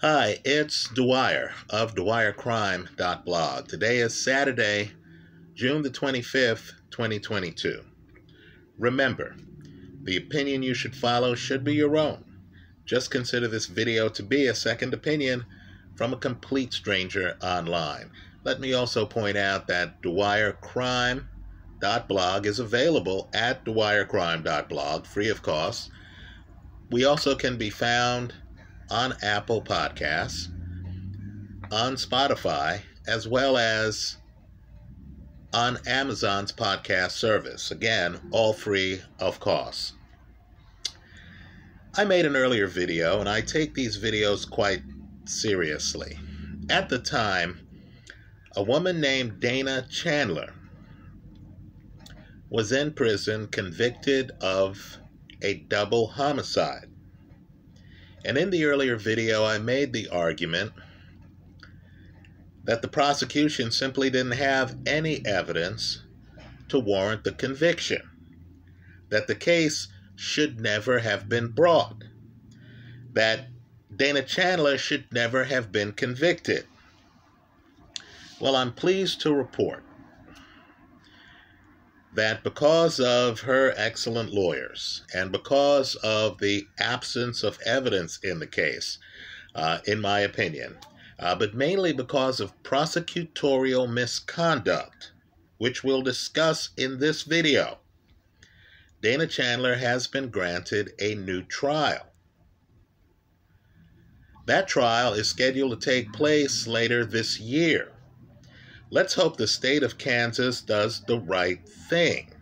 Hi, it's Dwyer of DwyerCrime.blog. Today is Saturday, June the 25th, 2022. Remember, the opinion you should follow should be your own. Just consider this video to be a second opinion from a complete stranger online. Let me also point out that DwyerCrime.blog is available at DwyerCrime.blog, free of cost. We also can be found on Apple Podcasts, on Spotify, as well as on Amazon's podcast service. Again, all free of cost. I made an earlier video, and I take these videos quite seriously. At the time, a woman named Dana Chandler was in prison convicted of a double homicide. And in the earlier video, I made the argument that the prosecution simply didn't have any evidence to warrant the conviction, that the case should never have been brought, that Dana Chandler should never have been convicted. Well, I'm pleased to report that because of her excellent lawyers and because of the absence of evidence in the case, uh, in my opinion, uh, but mainly because of prosecutorial misconduct, which we'll discuss in this video, Dana Chandler has been granted a new trial. That trial is scheduled to take place later this year. Let's hope the state of Kansas does the right thing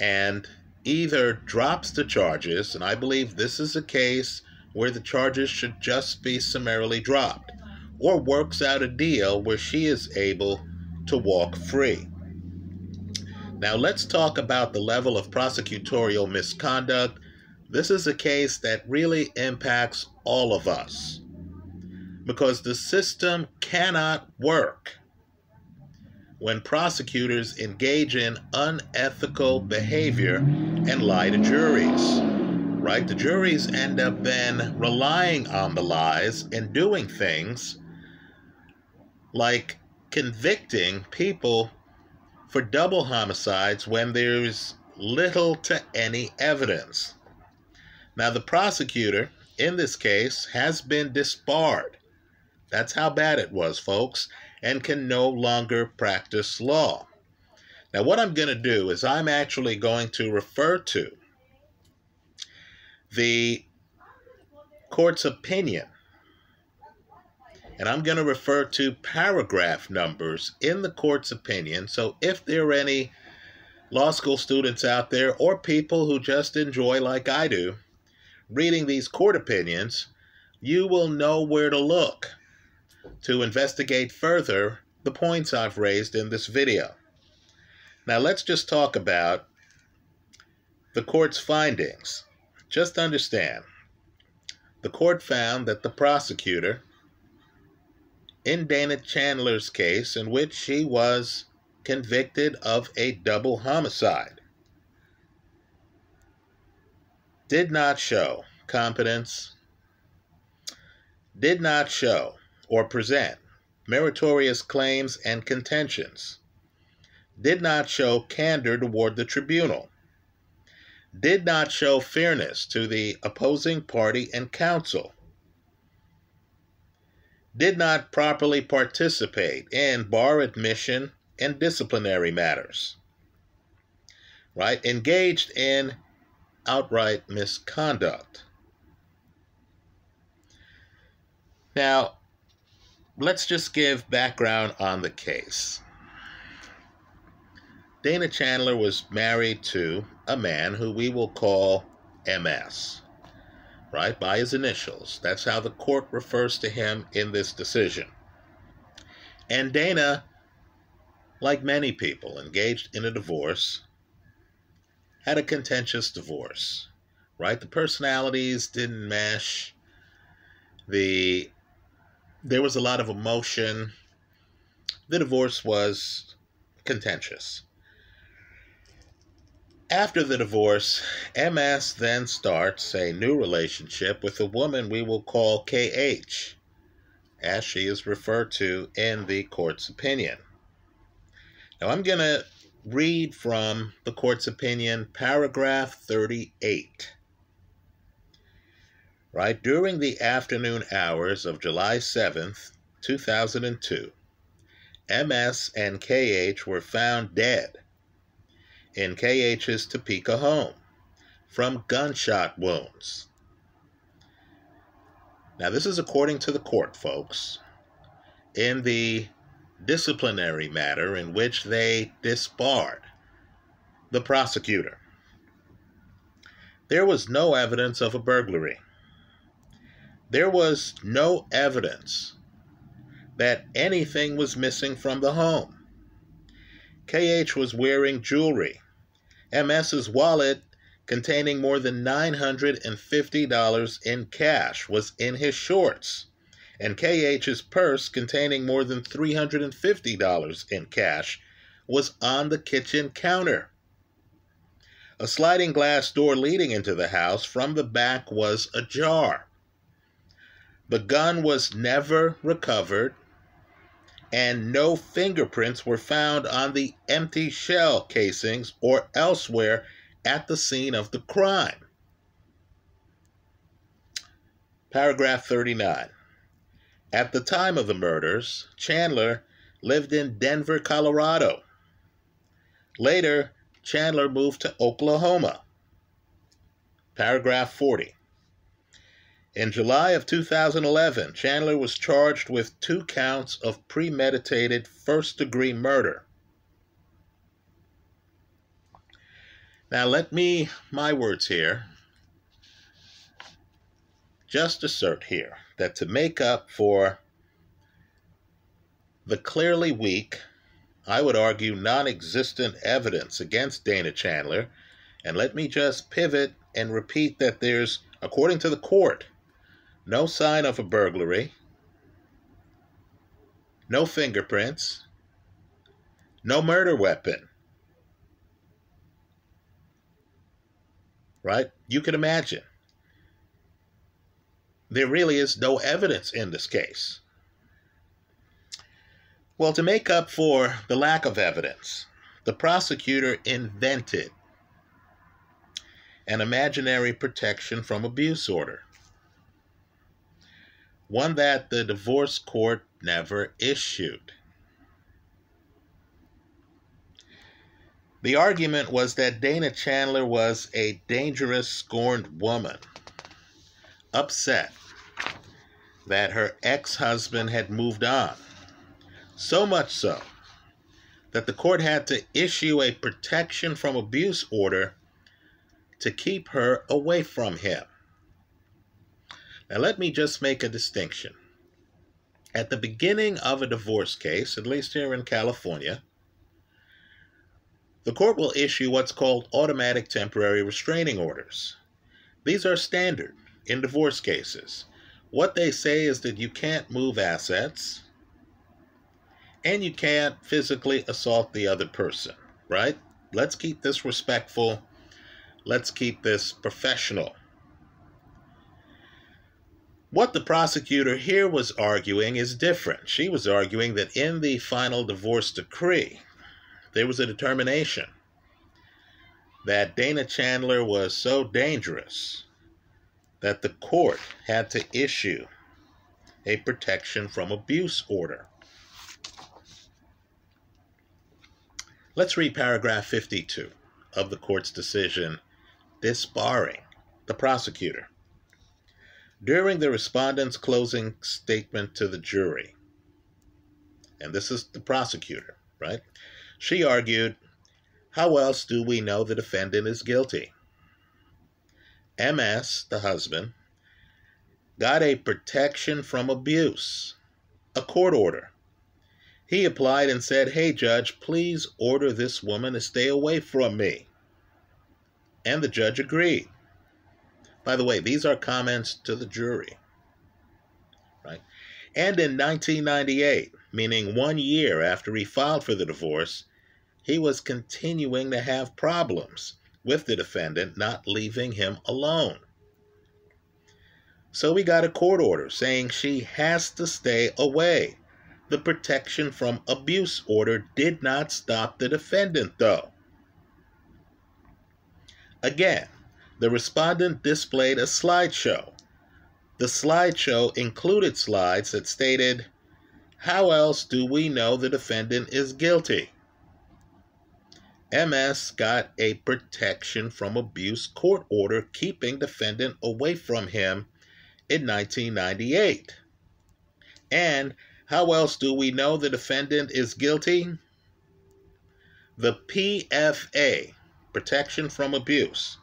and either drops the charges, and I believe this is a case where the charges should just be summarily dropped, or works out a deal where she is able to walk free. Now, let's talk about the level of prosecutorial misconduct. This is a case that really impacts all of us because the system cannot work when prosecutors engage in unethical behavior and lie to juries. Right? The juries end up then relying on the lies and doing things like convicting people for double homicides when there's little to any evidence. Now, the prosecutor in this case has been disbarred that's how bad it was, folks, and can no longer practice law. Now, what I'm going to do is I'm actually going to refer to the court's opinion. And I'm going to refer to paragraph numbers in the court's opinion. So if there are any law school students out there or people who just enjoy, like I do, reading these court opinions, you will know where to look to investigate further the points I've raised in this video. Now let's just talk about the court's findings. Just understand, the court found that the prosecutor in Dana Chandler's case, in which she was convicted of a double homicide, did not show competence, did not show or present meritorious claims and contentions, did not show candor toward the tribunal, did not show fairness to the opposing party and counsel, did not properly participate in bar admission and disciplinary matters, right? Engaged in outright misconduct. Now, let's just give background on the case. Dana Chandler was married to a man who we will call MS, right, by his initials. That's how the court refers to him in this decision. And Dana, like many people engaged in a divorce, had a contentious divorce, right? The personalities didn't mesh. The there was a lot of emotion. The divorce was contentious. After the divorce, MS then starts a new relationship with a woman we will call KH, as she is referred to in the court's opinion. Now I'm going to read from the court's opinion, paragraph 38. Right during the afternoon hours of July 7th, 2002, MS and KH were found dead in KH's Topeka home from gunshot wounds. Now, this is according to the court, folks. In the disciplinary matter in which they disbarred the prosecutor. There was no evidence of a burglary. There was no evidence that anything was missing from the home. KH was wearing jewelry. MS's wallet containing more than $950 in cash was in his shorts and KH's purse containing more than $350 in cash was on the kitchen counter. A sliding glass door leading into the house from the back was ajar. The gun was never recovered, and no fingerprints were found on the empty shell casings or elsewhere at the scene of the crime. Paragraph 39. At the time of the murders, Chandler lived in Denver, Colorado. Later, Chandler moved to Oklahoma. Paragraph 40. In July of 2011, Chandler was charged with two counts of premeditated first degree murder. Now, let me, my words here, just assert here that to make up for the clearly weak, I would argue non existent evidence against Dana Chandler, and let me just pivot and repeat that there's, according to the court, no sign of a burglary, no fingerprints, no murder weapon. Right? You can imagine there really is no evidence in this case. Well, to make up for the lack of evidence, the prosecutor invented an imaginary protection from abuse order, one that the divorce court never issued. The argument was that Dana Chandler was a dangerous, scorned woman, upset that her ex husband had moved on. So much so that the court had to issue a protection from abuse order to keep her away from him. Now, let me just make a distinction. At the beginning of a divorce case, at least here in California, the court will issue what's called automatic temporary restraining orders. These are standard in divorce cases. What they say is that you can't move assets and you can't physically assault the other person, right? Let's keep this respectful. Let's keep this professional. What the prosecutor here was arguing is different. She was arguing that in the final divorce decree, there was a determination that Dana Chandler was so dangerous that the court had to issue a protection from abuse order. Let's read paragraph 52 of the court's decision disbarring the prosecutor. During the respondent's closing statement to the jury, and this is the prosecutor, right? She argued, How else do we know the defendant is guilty? MS, the husband, got a protection from abuse, a court order. He applied and said, Hey, judge, please order this woman to stay away from me. And the judge agreed. By the way, these are comments to the jury. Right? And in 1998, meaning one year after he filed for the divorce, he was continuing to have problems with the defendant, not leaving him alone. So we got a court order saying she has to stay away. The protection from abuse order did not stop the defendant, though. Again, the respondent displayed a slideshow. The slideshow included slides that stated, How else do we know the defendant is guilty? MS got a protection from abuse court order keeping defendant away from him in 1998. And how else do we know the defendant is guilty? The PFA, Protection from Abuse,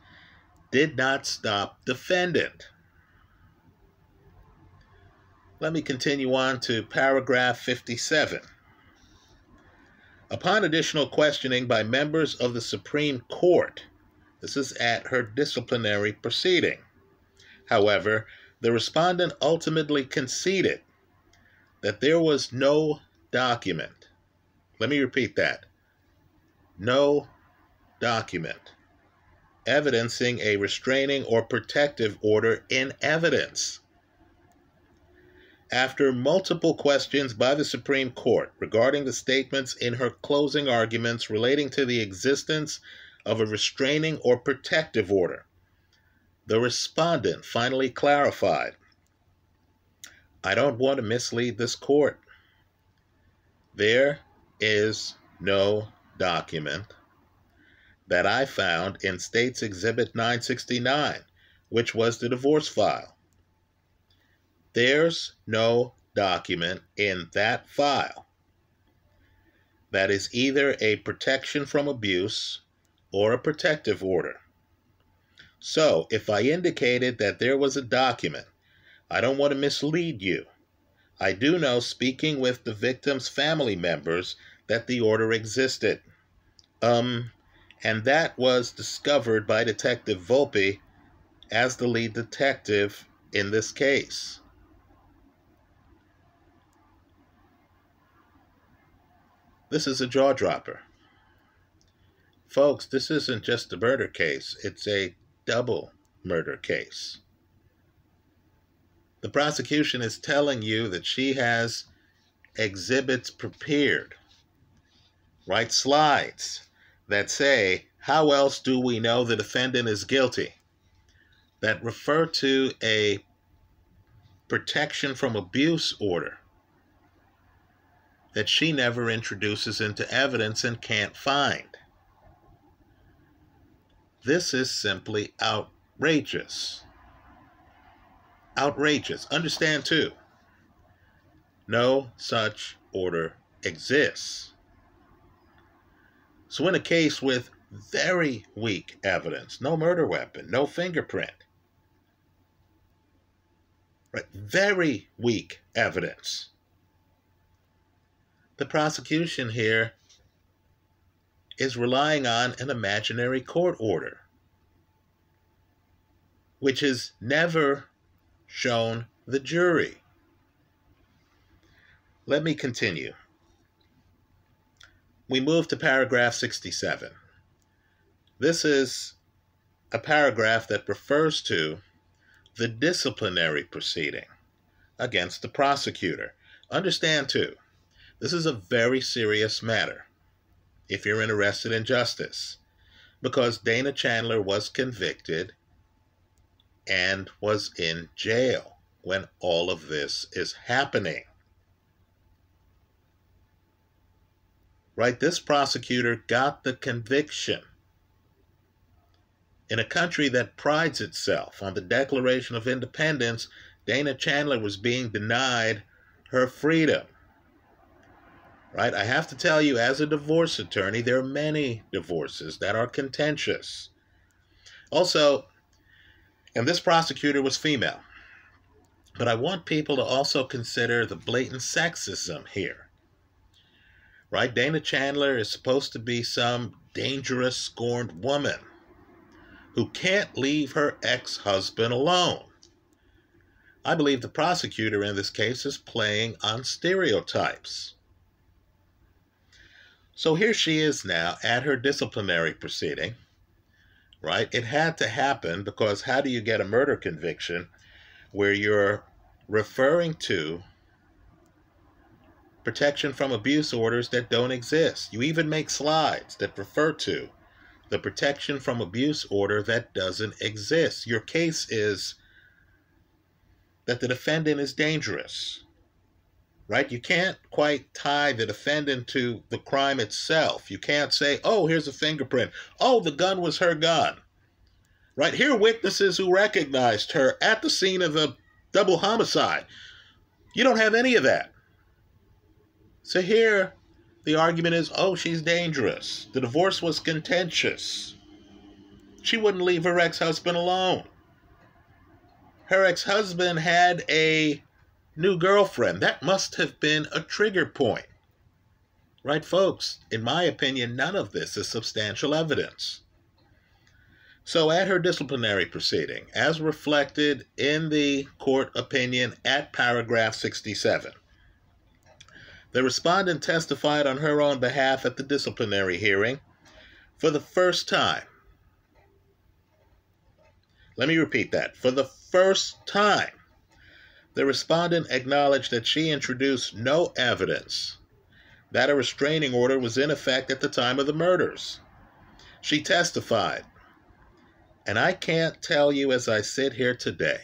did not stop defendant. Let me continue on to paragraph 57. Upon additional questioning by members of the Supreme Court, this is at her disciplinary proceeding. However, the respondent ultimately conceded that there was no document. Let me repeat that. No document evidencing a restraining or protective order in evidence after multiple questions by the Supreme Court regarding the statements in her closing arguments relating to the existence of a restraining or protective order, the respondent finally clarified I don't want to mislead this court. There is no document that I found in States Exhibit 969, which was the divorce file there's no document in that file that is either a protection from abuse or a protective order. So, if I indicated that there was a document, I don't want to mislead you. I do know, speaking with the victim's family members, that the order existed. Um, and that was discovered by Detective Volpe as the lead detective in this case. This is a jaw dropper. Folks, this isn't just a murder case, it's a double murder case. The prosecution is telling you that she has exhibits prepared, right slides that say, How else do we know the defendant is guilty? that refer to a protection from abuse order that she never introduces into evidence and can't find. This is simply outrageous. Outrageous. Understand, too, no such order exists. So, in a case with very weak evidence, no murder weapon, no fingerprint, right, very weak evidence, the prosecution here is relying on an imaginary court order, which is never shown the jury. Let me continue. We move to paragraph 67. This is a paragraph that refers to the disciplinary proceeding against the prosecutor. Understand, too, this is a very serious matter if you're interested in justice because Dana Chandler was convicted and was in jail when all of this is happening. Right? This prosecutor got the conviction. In a country that prides itself on the Declaration of Independence, Dana Chandler was being denied her freedom right? I have to tell you, as a divorce attorney, there are many divorces that are contentious. Also, and this prosecutor was female, but I want people to also consider the blatant sexism here. Right? Dana Chandler is supposed to be some dangerous, scorned woman who can't leave her ex husband alone. I believe the prosecutor in this case is playing on stereotypes. So here she is now at her disciplinary proceeding, right? It had to happen because how do you get a murder conviction where you're referring to protection from abuse orders that don't exist? You even make slides that refer to the protection from abuse order that doesn't exist. Your case is that the defendant is dangerous right? You can't quite tie the defendant to the crime itself. You can't say, oh, here's a fingerprint. Oh, the gun was her gun. Right? Here are witnesses who recognized her at the scene of the double homicide. You don't have any of that. So here, the argument is oh, she's dangerous. The divorce was contentious. She wouldn't leave her ex husband alone. Her ex husband had a new girlfriend. That must have been a trigger point. Right, folks? In my opinion, none of this is substantial evidence. So, at her disciplinary proceeding, as reflected in the court opinion at paragraph 67, the respondent testified on her own behalf at the disciplinary hearing for the first time. Let me repeat that. For the first time, the respondent acknowledged that she introduced no evidence that a restraining order was in effect at the time of the murders. She testified, and I can't tell you as I sit here today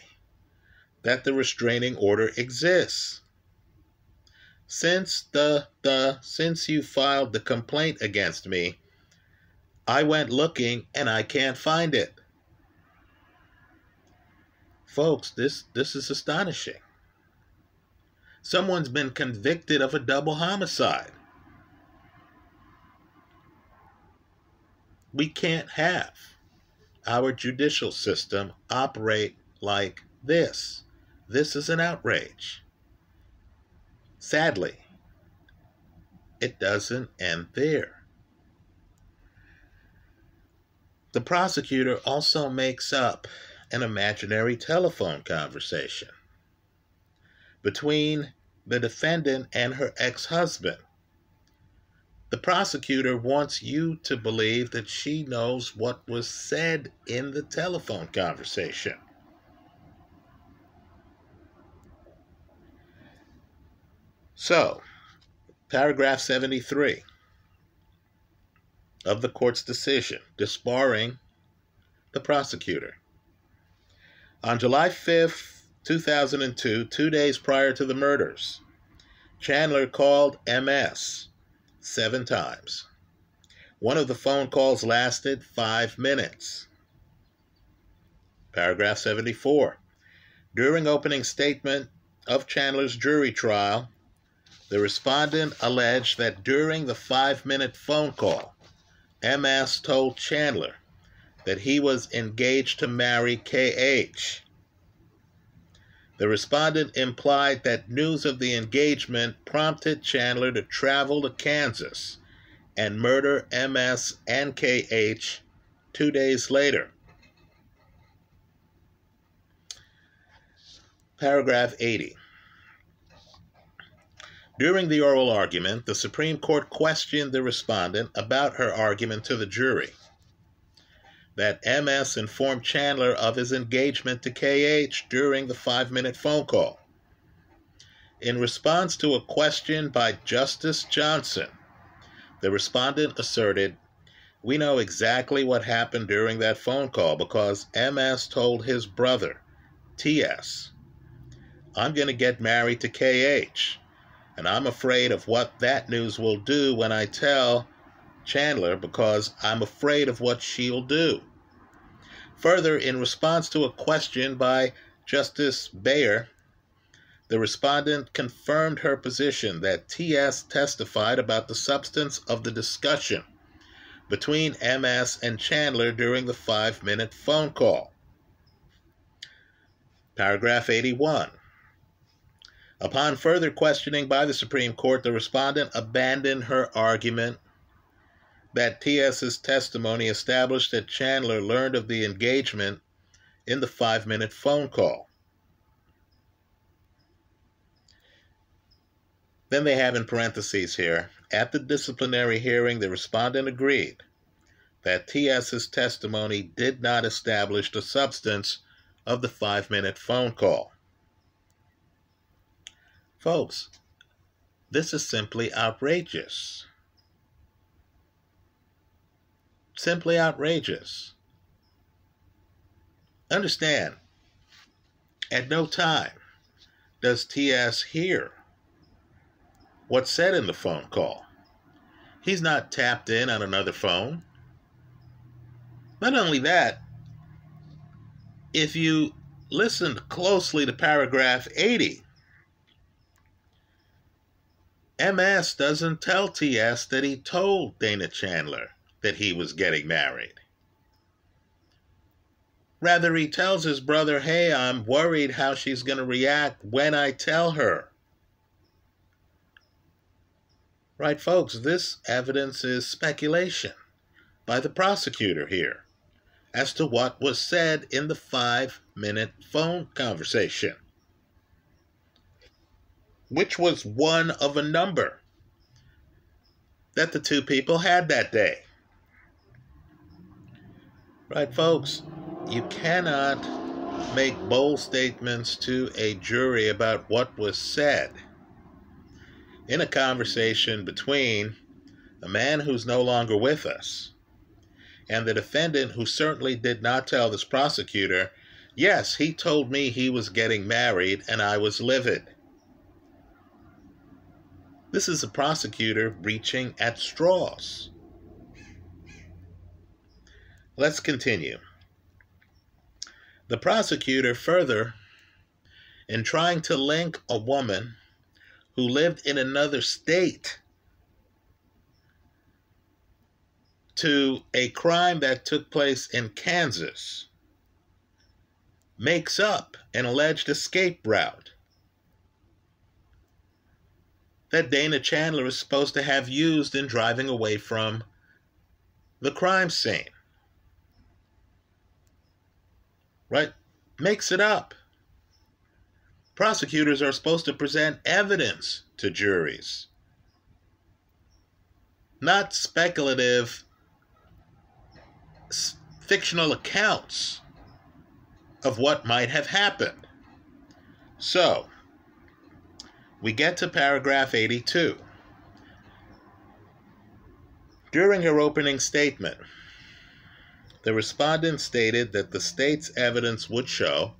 that the restraining order exists. Since the the since you filed the complaint against me, I went looking and I can't find it. Folks, this, this is astonishing. Someone's been convicted of a double homicide. We can't have our judicial system operate like this. This is an outrage. Sadly, it doesn't end there. The prosecutor also makes up an imaginary telephone conversation between the defendant and her ex husband. The prosecutor wants you to believe that she knows what was said in the telephone conversation. So, paragraph 73 of the court's decision disbarring the prosecutor. On July 5th, 2002, two days prior to the murders, Chandler called MS seven times. One of the phone calls lasted five minutes. Paragraph 74. During opening statement of Chandler's jury trial, the respondent alleged that during the five minute phone call, MS told Chandler that he was engaged to marry KH. The respondent implied that news of the engagement prompted Chandler to travel to Kansas and murder MS and KH two days later. Paragraph 80. During the oral argument, the Supreme Court questioned the respondent about her argument to the jury that MS informed Chandler of his engagement to KH during the five minute phone call. In response to a question by Justice Johnson, the respondent asserted, We know exactly what happened during that phone call because MS told his brother, TS, I'm going to get married to KH, and I'm afraid of what that news will do when I tell Chandler because I'm afraid of what she'll do. Further, in response to a question by Justice Bayer, the respondent confirmed her position that TS testified about the substance of the discussion between MS and Chandler during the five minute phone call. Paragraph 81. Upon further questioning by the Supreme Court, the respondent abandoned her argument that TS's testimony established that Chandler learned of the engagement in the five minute phone call. Then they have in parentheses here at the disciplinary hearing, the respondent agreed that TS's testimony did not establish the substance of the five minute phone call. Folks, this is simply outrageous. Simply outrageous. Understand, at no time does TS hear what's said in the phone call. He's not tapped in on another phone. Not only that, if you listened closely to paragraph 80, MS doesn't tell TS that he told Dana Chandler that he was getting married. Rather, he tells his brother, Hey, I'm worried how she's going to react when I tell her. Right, folks, this evidence is speculation by the prosecutor here as to what was said in the five minute phone conversation, which was one of a number that the two people had that day. Right, folks, you cannot make bold statements to a jury about what was said in a conversation between a man who's no longer with us and the defendant, who certainly did not tell this prosecutor, yes, he told me he was getting married and I was livid. This is a prosecutor reaching at straws. Let's continue. The prosecutor further, in trying to link a woman who lived in another state to a crime that took place in Kansas makes up an alleged escape route that Dana Chandler is supposed to have used in driving away from the crime scene. Right? Makes it up. Prosecutors are supposed to present evidence to juries, not speculative fictional accounts of what might have happened. So, we get to paragraph 82. During her opening statement, the respondent stated that the state's evidence would show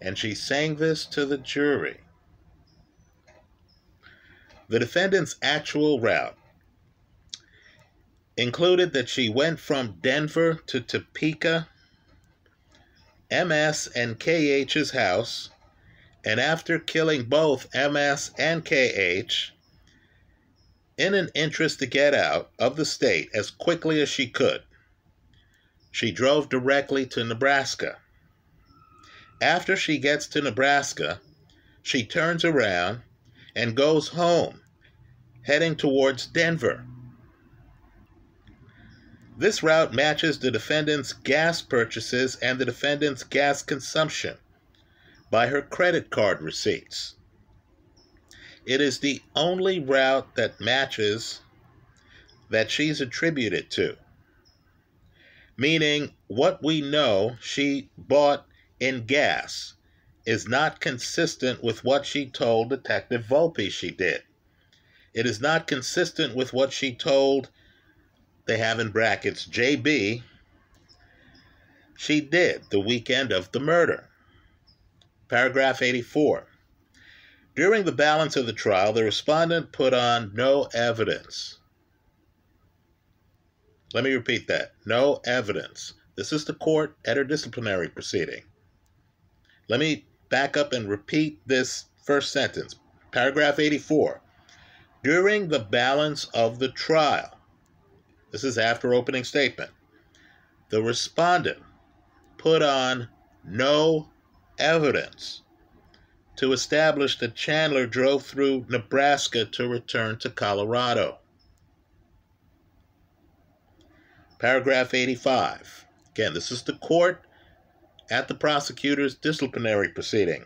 and she sang this to the jury. The defendant's actual route included that she went from Denver to Topeka, MS and KH's house, and after killing both MS and KH, in an interest to get out of the state as quickly as she could, she drove directly to Nebraska. After she gets to Nebraska, she turns around and goes home, heading towards Denver. This route matches the defendant's gas purchases and the defendant's gas consumption by her credit card receipts. It is the only route that matches that she's attributed to, meaning what we know she bought in gas is not consistent with what she told Detective Volpe she did. It is not consistent with what she told, they have in brackets, JB, she did the weekend of the murder. Paragraph 84. During the balance of the trial, the respondent put on no evidence. Let me repeat that no evidence. This is the court at her disciplinary proceeding. Let me back up and repeat this first sentence. Paragraph 84. During the balance of the trial, this is after opening statement, the respondent put on no evidence to establish that Chandler drove through Nebraska to return to Colorado. Paragraph 85. Again, this is the court at the prosecutor's disciplinary proceeding.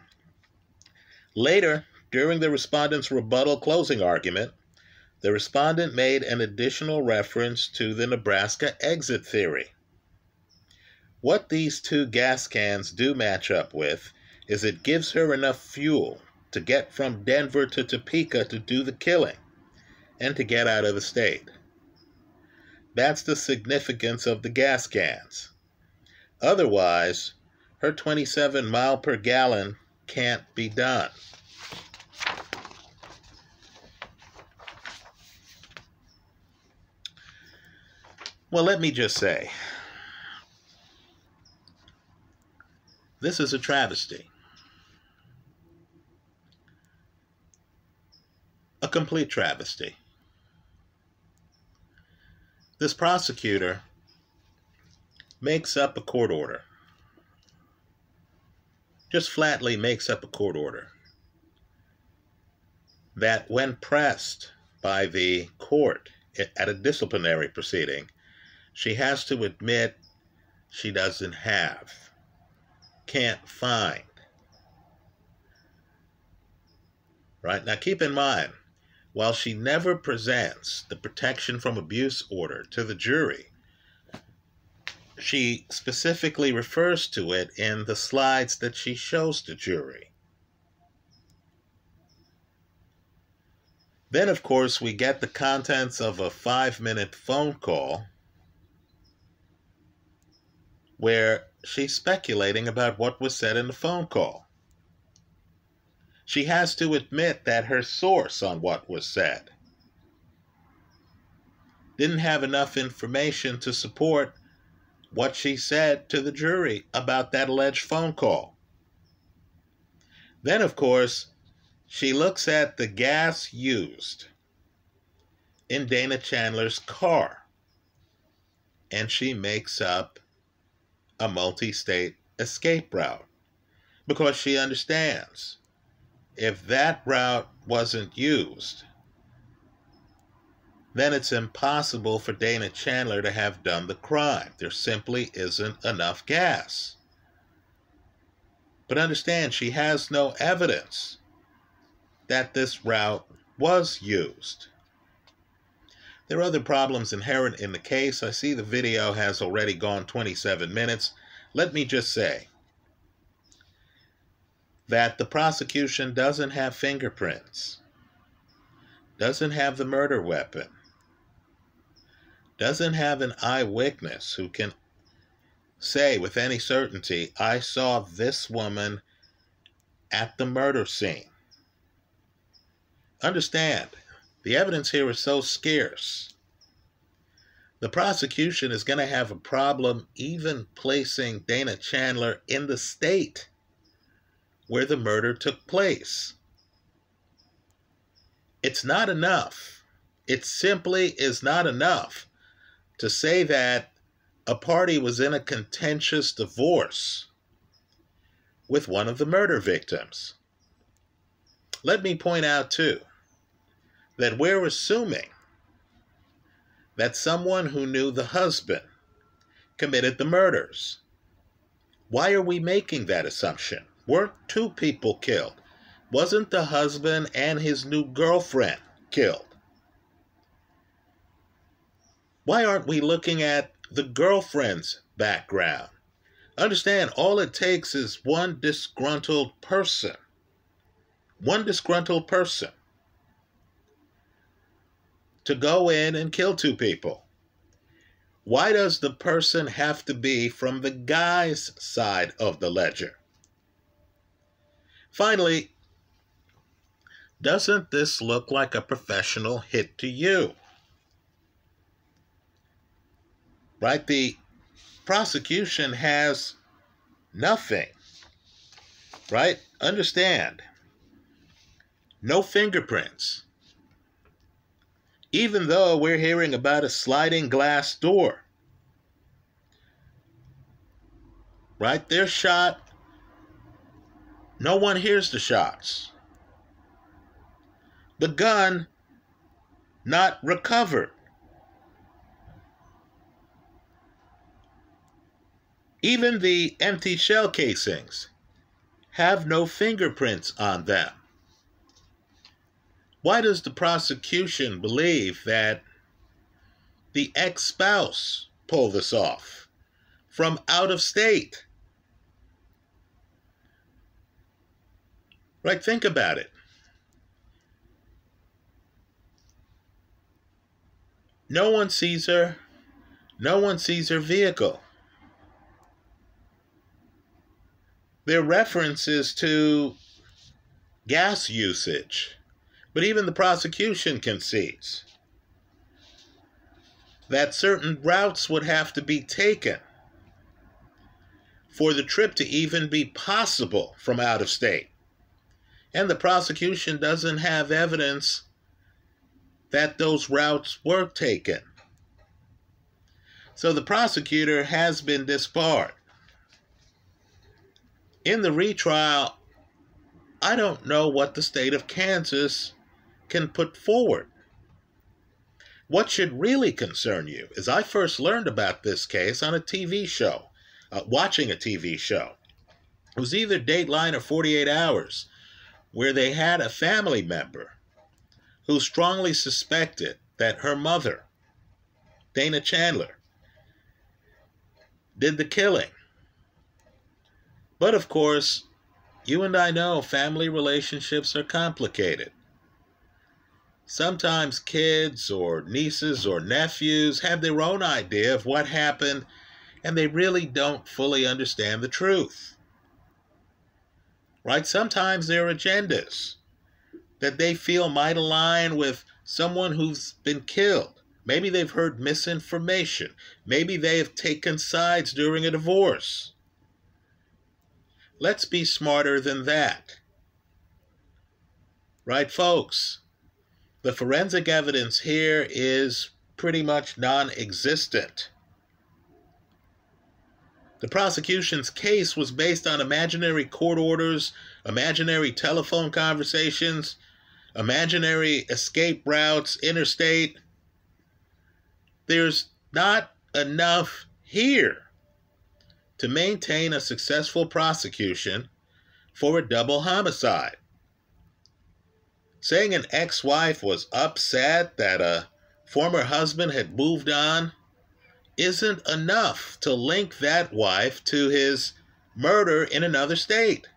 Later, during the respondent's rebuttal closing argument, the respondent made an additional reference to the Nebraska exit theory. What these two gas cans do match up with is it gives her enough fuel to get from Denver to Topeka to do the killing and to get out of the state. That's the significance of the gas cans. Otherwise, her 27 mile per gallon can't be done. Well, let me just say this is a travesty. A complete travesty. This prosecutor makes up a court order. Just flatly makes up a court order that, when pressed by the court at a disciplinary proceeding, she has to admit she doesn't have, can't find. Right? Now, keep in mind, while she never presents the protection from abuse order to the jury, she specifically refers to it in the slides that she shows the jury. Then, of course, we get the contents of a five minute phone call where she's speculating about what was said in the phone call she has to admit that her source on what was said didn't have enough information to support what she said to the jury about that alleged phone call. Then, of course, she looks at the gas used in Dana Chandler's car and she makes up a multi state escape route because she understands if that route wasn't used, then it's impossible for Dana Chandler to have done the crime. There simply isn't enough gas. But understand, she has no evidence that this route was used. There are other problems inherent in the case. I see the video has already gone 27 minutes. Let me just say that the prosecution doesn't have fingerprints, doesn't have the murder weapon, doesn't have an eyewitness who can say with any certainty, I saw this woman at the murder scene. Understand, the evidence here is so scarce. The prosecution is going to have a problem even placing Dana Chandler in the state where the murder took place. It's not enough. It simply is not enough to say that a party was in a contentious divorce with one of the murder victims. Let me point out, too, that we're assuming that someone who knew the husband committed the murders. Why are we making that assumption? Weren't two people killed? Wasn't the husband and his new girlfriend killed? Why aren't we looking at the girlfriend's background? Understand, all it takes is one disgruntled person. One disgruntled person to go in and kill two people. Why does the person have to be from the guy's side of the ledger? Finally, doesn't this look like a professional hit to you? Right? The prosecution has nothing. Right? Understand. No fingerprints. Even though we're hearing about a sliding glass door. Right? They're shot no one hears the shots. The gun not recovered. Even the empty shell casings have no fingerprints on them. Why does the prosecution believe that the ex spouse pulled this off from out of state? Right? Think about it. No one sees her. No one sees her vehicle. There are references to gas usage, but even the prosecution concedes that certain routes would have to be taken for the trip to even be possible from out of state. And the prosecution doesn't have evidence that those routes were taken. So the prosecutor has been disbarred. In the retrial, I don't know what the state of Kansas can put forward. What should really concern you is I first learned about this case on a TV show, uh, watching a TV show. It was either Dateline or 48 Hours where they had a family member who strongly suspected that her mother, Dana Chandler, did the killing. But of course, you and I know family relationships are complicated. Sometimes kids or nieces or nephews have their own idea of what happened and they really don't fully understand the truth right? Sometimes their agendas that they feel might align with someone who's been killed. Maybe they've heard misinformation. Maybe they have taken sides during a divorce. Let's be smarter than that. Right, folks? The forensic evidence here is pretty much non existent. The prosecution's case was based on imaginary court orders, imaginary telephone conversations, imaginary escape routes, interstate. There's not enough here to maintain a successful prosecution for a double homicide. Saying an ex wife was upset that a former husband had moved on isn't enough to link that wife to his murder in another state.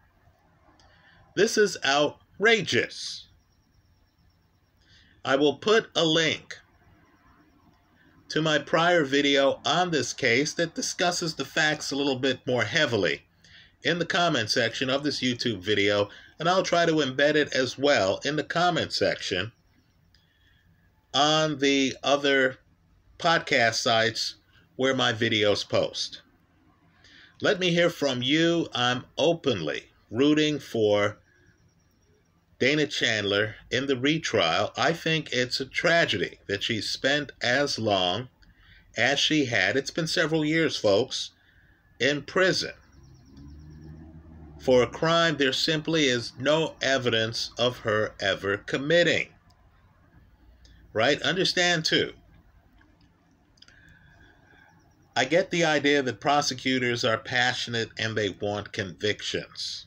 This is outrageous. I will put a link to my prior video on this case that discusses the facts a little bit more heavily in the comment section of this YouTube video, and I'll try to embed it as well in the comment section on the other podcast sites where my videos post. Let me hear from you. I'm openly rooting for Dana Chandler in the retrial. I think it's a tragedy that she spent as long as she had. It's been several years, folks, in prison for a crime there simply is no evidence of her ever committing. Right? Understand, too, I get the idea that prosecutors are passionate and they want convictions.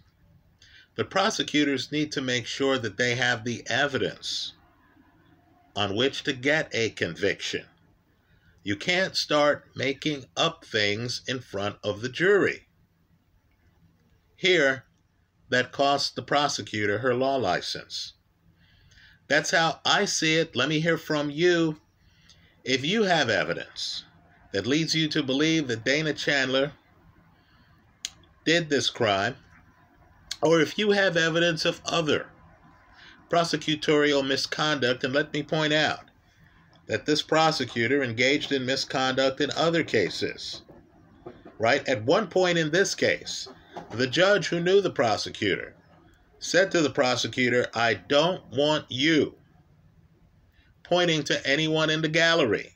But prosecutors need to make sure that they have the evidence on which to get a conviction. You can't start making up things in front of the jury. Here, that cost the prosecutor her law license. That's how I see it. Let me hear from you. If you have evidence that leads you to believe that Dana Chandler did this crime, or if you have evidence of other prosecutorial misconduct, and let me point out that this prosecutor engaged in misconduct in other cases. Right? At one point in this case, the judge who knew the prosecutor said to the prosecutor, I don't want you pointing to anyone in the gallery.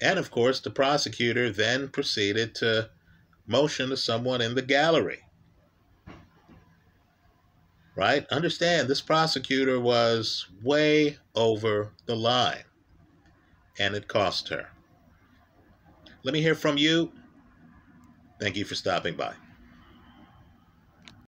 And of course, the prosecutor then proceeded to motion to someone in the gallery. Right? Understand, this prosecutor was way over the line, and it cost her. Let me hear from you. Thank you for stopping by.